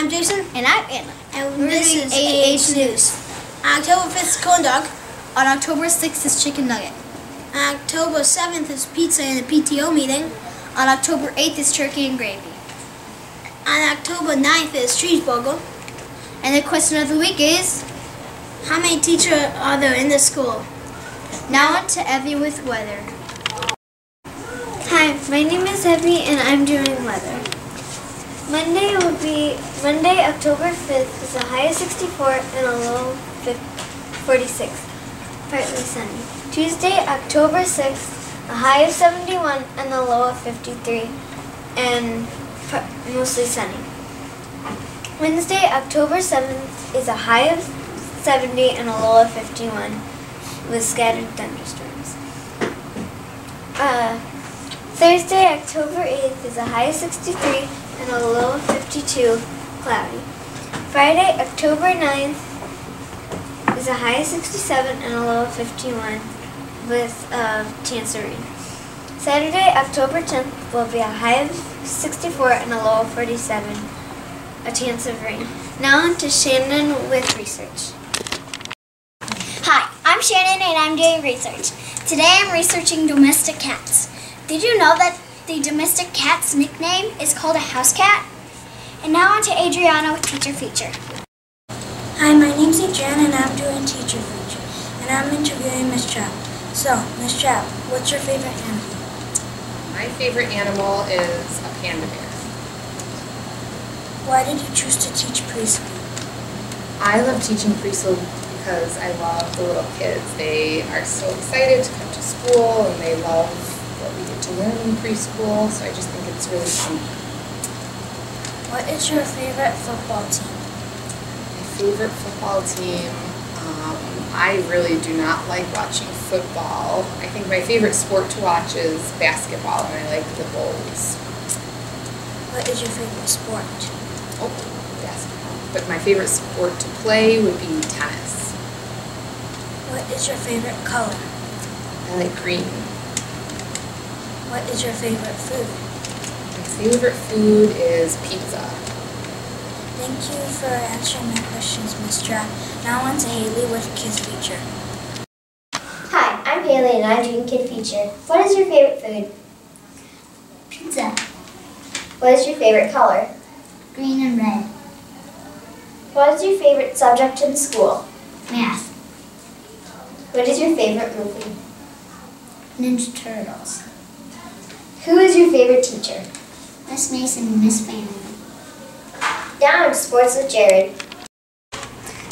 I'm Jason. And I'm Anna. And We're this doing is AH AH News. October 5th is corn dog. On October 6th is chicken nugget. October 7th is pizza in the PTO meeting. On October 8th is turkey and gravy. On October 9th is cheeseburger. And the question of the week is, How many teachers are there in the school? now on to Evie with weather. Hi, my name is Evie and I'm doing weather. Monday will be Monday, October 5th is a high of 64 and a low of 46, partly sunny. Tuesday, October 6th, a high of 71 and a low of 53 and mostly sunny. Wednesday, October 7th is a high of 70 and a low of 51 with scattered thunderstorms. Uh, Thursday, October 8th is a high of 63 and a low of 52, cloudy. Friday, October 9th is a high of 67 and a low of 51 with a chance of rain. Saturday, October 10th will be a high of 64 and a low of 47, a chance of rain. Now on to Shannon with research. Hi, I'm Shannon and I'm doing research. Today I'm researching domestic cats. Did you know that the domestic cat's nickname is called a house cat? And now on to Adriana with teacher feature. Hi, my name's Adrian and I'm doing teacher feature. And I'm interviewing Miss Trapp. So, Miss Trapp, what's your favorite animal? My favorite animal is a panda bear. Why did you choose to teach preschool? I love teaching preschool because I love the little kids. They are so excited to come to school and they love what we get to learn in preschool, so I just think it's really fun. What is your favorite football team? My favorite football team, um, I really do not like watching football. I think my favorite sport to watch is basketball and I like the Bulls. What is your favorite sport? Oh, basketball. But my favorite sport to play would be tennis. What is your favorite color? I like green. What is your favorite food? My favorite food is pizza. Thank you for answering my questions, Miss Trapp. Now on to Haley with Kids Feature. Hi, I'm Haley and I'm doing kid feature. What is your favorite food? Pizza. What is your favorite color? Green and red. What is your favorite subject in school? Math. What is your favorite movie? Ninja Turtles. Who is your favorite teacher? Miss Mason and Miss Fanning. Now on to sports with Jared.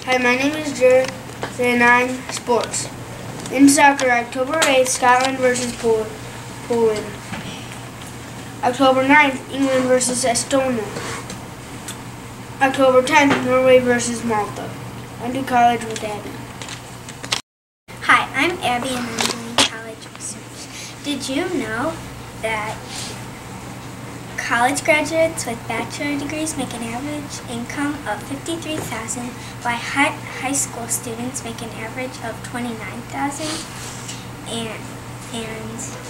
Hi, my name is Jared, and I'm sports. In soccer, October 8th, Scotland versus Pol- Poland. October 9th, England versus Estonia. October 10th, Norway versus Malta. I do college with Abby. Hi, I'm Abby and I'm doing college research. Did you know that college graduates with bachelor degrees make an average income of 53000 while high, high school students make an average of 29000 and, and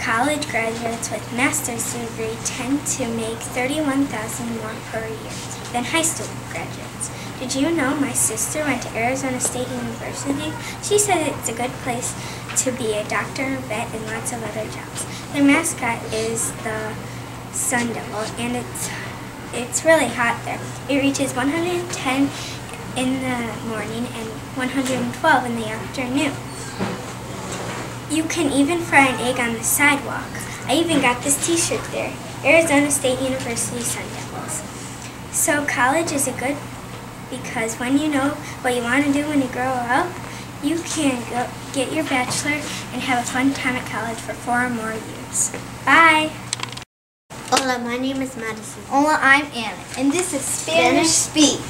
college graduates with master's degree tend to make 31000 more per year than high school graduates. Did you know my sister went to Arizona State University? She said it's a good place to be a doctor, vet, and lots of other jobs. Their mascot is the Sun Devil, and it's it's really hot there. It reaches 110 in the morning and 112 in the afternoon. You can even fry an egg on the sidewalk. I even got this t-shirt there. Arizona State University Sun Devils. So college is a good because when you know what you want to do when you grow up, you can go get your bachelor and have a fun time at college for four or more years. Bye! Hola, my name is Madison. Hola, I'm Anna, and this is Spanish Speak.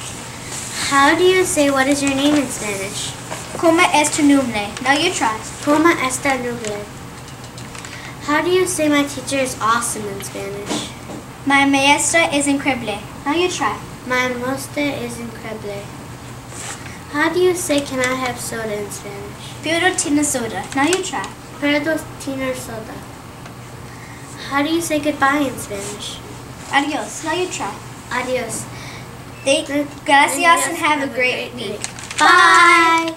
How do you say what is your name in Spanish? Como es tu nombre? Now you try. Como esta nombre? How do you say my teacher is awesome in Spanish? My maestra es increíble. Now you try. My maestra is incredible. How do you say can I have soda in Spanish? Pero tiene soda. Now you try. Perdos tiene soda. How do you say goodbye in Spanish? Adios. Now you try. Adios. Thank, you. gracias and have a great week. Bye.